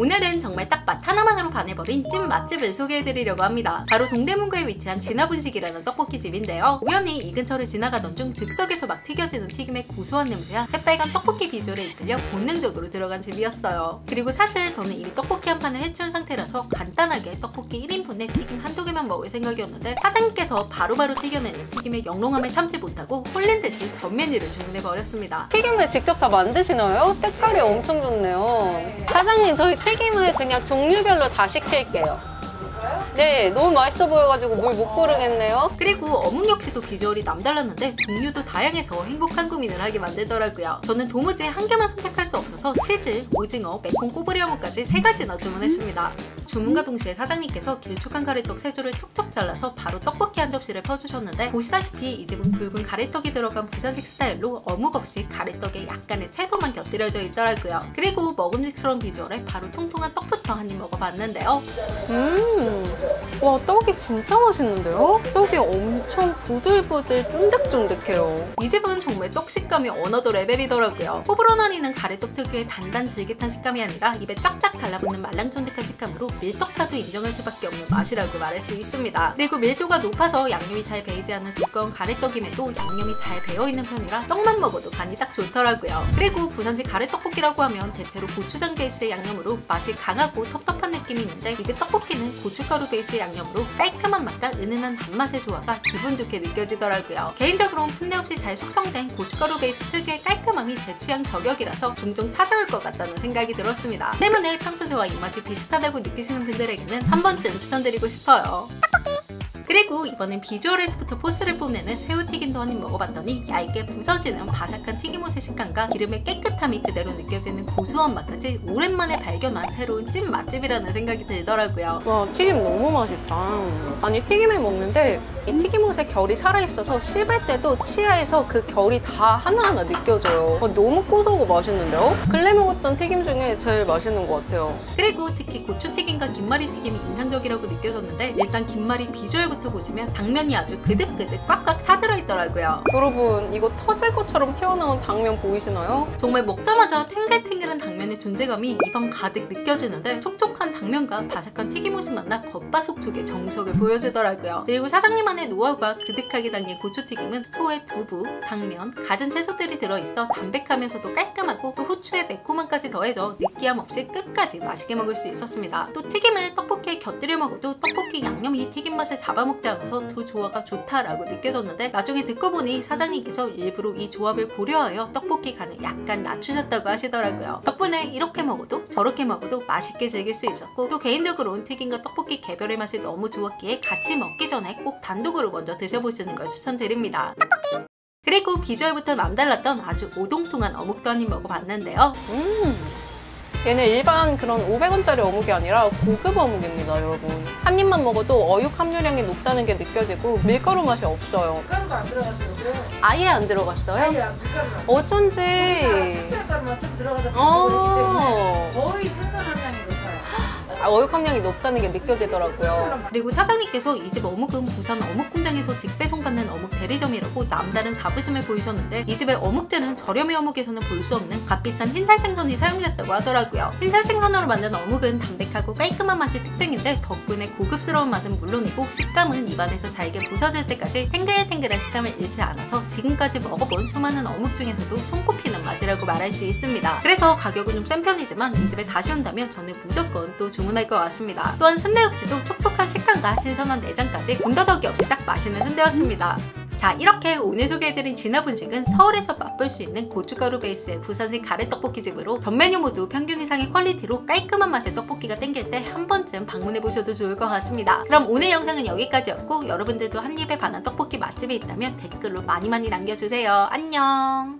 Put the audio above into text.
오늘은 정말 딱 맛 하나만으로 반해버린 찐 맛집을 소개해드리려고 합니다. 바로 동대문구에 위치한 진화분식이라는 떡볶이집인데요. 우연히 이 근처를 지나가던 중 즉석에서 막 튀겨지는 튀김의 고소한 냄새와 새빨간 떡볶이 비주얼에 이끌려 본능적으로 들어간 집이었어요. 그리고 사실 저는 이미 떡볶이 한 판을 해치운 상태라서 간단하게 떡볶이 1인분에 튀김 한두 개만 먹을 생각이었는데 사장님께서 바로바로 튀겨내는 튀김의 영롱함을 참지 못하고 홀린 듯이 전 메뉴를 주문해버렸습니다. 튀김을 직접 다 만드시나요? 색깔이 엄청 좋네요. 사장님, 저희 튀김 을 그냥 종류별로 다 시킬게요. 네, 너무 맛있어 보여가지고 뭘못 고르겠네요. 그리고 어묵 역시도 비주얼이 남달랐는데 종류도 다양해서 행복한 고민을 하게 만들더라고요. 저는 도무지 한 개만 선택할 수 없어서 치즈, 오징어, 매콤 꼬부리 어묵까지 세 가지나 주문했습니다. 주문과 동시에 사장님께서 길쭉한 가래떡 세 줄을 툭툭 잘라서 바로 떡볶이 한 접시를 퍼주셨는데 보시다시피 이 집은 굵은 가래떡이 들어간 부산식 스타일로 어묵 없이 가래떡에 약간의 채소만 곁들여져 있더라고요. 그리고 먹음직스러운 비주얼에 바로 통통한 떡부터 한 입 먹어봤는데요. 음, 와, 떡이 진짜 맛있는데요? 떡이 엄청 부들부들 쫀득쫀득해요. 이 집은 정말 떡 식감이 another level이더라고요. 호불호 나뉘는 가래떡 특유의 단단 질깃한 식감이 아니라 입에 쫙쫙 달라붙는 말랑쫀득한 식감으로 밀떡파도 인정할 수밖에 없는 맛이라고 말할 수 있습니다. 그리고 밀도가 높아서 양념이 잘 배이지 않는 두꺼운 가래떡임에도 양념이 잘 배어있는 편이라 떡만 먹어도 간이 딱 좋더라고요. 그리고 부산식 가래떡볶이라고 하면 대체로 고추장 베이스의 양념으로 맛이 강하고 텁텁한 느낌이 있는데 이집 떡볶이는 고춧가루 베이스의 양념으로 깔끔한 맛과 은은한 단맛의 조화가 기분 좋게 느껴지더라고요. 개인적으로는 풋내 없이 잘 숙성된 고춧가루 베이스 특유의 깔끔함이 제 취향 저격이라서 종종 찾아올 것 같다는 생각이 들었습니다. 때문에 평소 저와 입맛이 비슷하다고 느끼시는 분들에게는 한 번쯤 추천드리고 싶어요. 그리고 이번엔 비주얼에서부터 포스를 뽐내는 새우튀김도 한 입 먹어봤더니 얇게 부서지는 바삭한 튀김옷의 식감과 기름의 깨끗함이 그대로 느껴지는 고소한 맛까지 오랜만에 발견한 새로운 찐 맛집이라는 생각이 들더라고요. 와, 튀김 너무 맛있다. 아니, 튀김을 먹는데 이 튀김옷에 결이 살아있어서 씹을 때도 치아에서 그 결이 다 하나하나 느껴져요. 와, 너무 고소하고 맛있는데요? 근래 먹었던 튀김 중에 제일 맛있는 것 같아요. 그리고 특히 고추튀김과 김말이 튀김이 인상적이라고 느껴졌는데 일단 김말이 비주얼부터 보시면 당면이 아주 그득그득 꽉꽉 차들어 있더라고요. 여러분, 이거 터질 것처럼 튀어나온 당면 보이시나요? 정말 먹자마자 탱글탱글한 당면의 존재감이 입안 가득 느껴지는데 촉촉한 당면과 바삭한 튀김옷이 만나 겉바속촉의 정석을 보여주더라고요. 그리고 사장님 만의 노하우가 그득하게 담긴 고추튀김은 소의 두부, 당면, 갖은 채소들이 들어있어 담백하면서도 깔끔하고 또 후추의 매콤함까지 더해져 느끼함 없이 끝까지 맛있게 먹을 수 있었습니다. 또 튀김을 떡볶이에 곁들여 먹어도 떡볶이 양념이 튀김 맛을 잡아먹지 않아서 두 조화가 좋다라고 느껴졌는데 나중에 듣고 보니 사장님께서 일부러 이 조합을 고려하여 떡볶이 간을 약간 낮추셨다고 하시더라고요. 덕분에 이렇게 먹어도 저렇게 먹어도 맛있게 즐길 수 있었고 또 개인적으로는 튀김과 떡볶이 개별의 맛이 너무 좋았기에 같이 먹기 전에 꼭 단 독으로 먼저 드셔보시는 걸 추천드립니다. 그리고 비주얼부터 남달랐던 아주 오동통한 어묵도 한 입 먹어봤는데요. 음. 얘는 일반 그런 500원짜리 어묵이 아니라 고급 어묵입니다, 여러분. 한 입만 먹어도 어육 함유량이 높다는 게 느껴지고 밀가루 맛이 없어요. 밀가루가 안 들어갔어요. 그래. 아예 안 들어갔어요? 아예 안 밀가루가. 어쩐지. 찹쌀가루만 좀 들어가서 어. 어육 함량이 높다는 게 느껴지더라고요. 그리고 사장님께서 이 집 어묵은 부산 어묵 공장에서 직배송받는 어묵 대리점이라고 남다른 자부심을 보이셨는데 이 집의 어묵들은 저렴이 어묵에서는 볼 수 없는 값비싼 흰살 생선이 사용됐다고 하더라고요. 흰살 생선으로 만든 어묵은 담백하고 깔끔한 맛이 특징인데 덕분에 고급스러운 맛은 물론이고 식감은 입안에서 잘게 부서질 때까지 탱글탱글한 식감을 잃지 않아서 지금까지 먹어본 수많은 어묵 중에서도 손꼽히는 맛이라고 말할 수 있습니다. 그래서 가격은 좀 센 편이지만 이 집에 다시 온다면 저는 무조건 또 주문할 것 같습니다. 또한 순대 역시도 촉촉한 식감과 신선한 내장까지 군더더기 없이 딱 맛있는 순대였습니다. 자 이렇게 오늘 소개해드린 진화 분식은 서울에서 맛볼 수 있는 고춧가루 베이스의 부산식 가래떡볶이집으로 전 메뉴 모두 평균 이상의 퀄리티로 깔끔한 맛의 떡볶이가 땡길 때 한 번쯤 방문해보셔도 좋을 것 같습니다. 그럼 오늘 영상은 여기까지였고 여러분들도 한 입에 반한 떡볶이 맛집이 있다면 댓글로 많이 많이 남겨주세요. 안녕